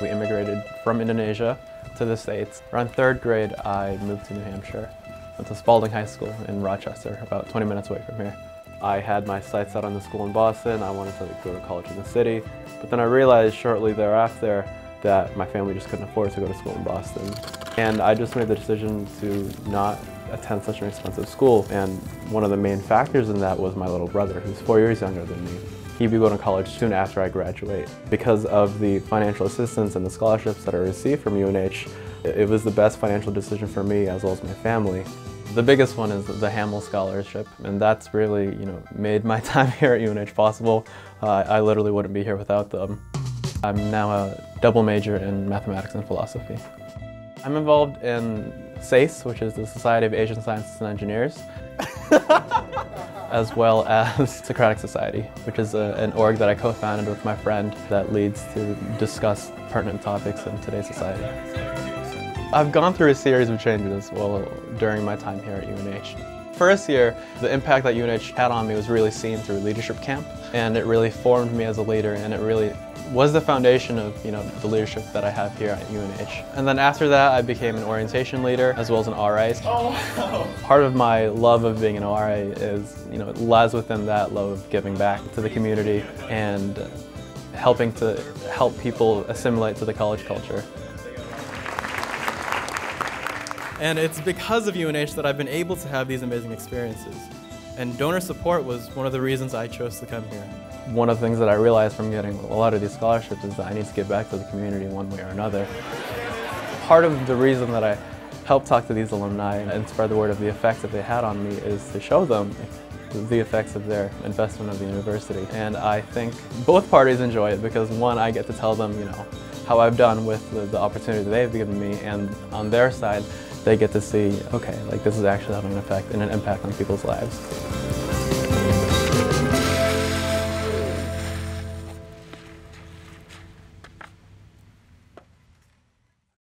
We immigrated from Indonesia to the States. Around third grade, I moved to New Hampshire. Went to Spaulding High School in Rochester, about 20 minutes away from here. I had my sights set on the school in Boston. I wanted to go to college in the city. But then I realized shortly thereafter that my family just couldn't afford to go to school in Boston. And I just made the decision to not attend such an expensive school. And one of the main factors in that was my little brother, who's four years younger than me. Be going to college soon after I graduate. Because of the financial assistance and the scholarships that I received from UNH, it was the best financial decision for me as well as my family. The biggest one is the Hamel Scholarship, and that's really, you know, made my time here at UNH possible. Uh, I literally wouldn't be here without them. I'm now a double major in mathematics and philosophy. I'm involved in SASE, which is the Society of Asian Scientists and Engineers, as well as Socratic Society, which is a, an org that I co-founded with my friend that leads to discuss pertinent topics in today's society. I've gone through a series of changes well during my time here at UNH. First year, the impact that UNH had on me was really seen through leadership camp, and it really formed me as a leader, and it really was the foundation of you know the leadership that I have here at UNH. And then after that, I became an orientation leader as well as an RA. Oh, Part of my love of being an RA is you know it lies within that love of giving back to the community and helping to help people assimilate to the college culture. And it's because of UNH that I've been able to have these amazing experiences. And donor support was one of the reasons I chose to come here. One of the things that I realized from getting a lot of these scholarships is that I need to give back to the community one way or another. Part of the reason that I help talk to these alumni and spread the word of the effects that they had on me is to show them the effects of their investment of the university. And I think both parties enjoy it because one, I get to tell them, you know, how I've done with the, the opportunity that they've given me and on their side, they get to see, okay, like this is actually having an effect and an impact on people's lives.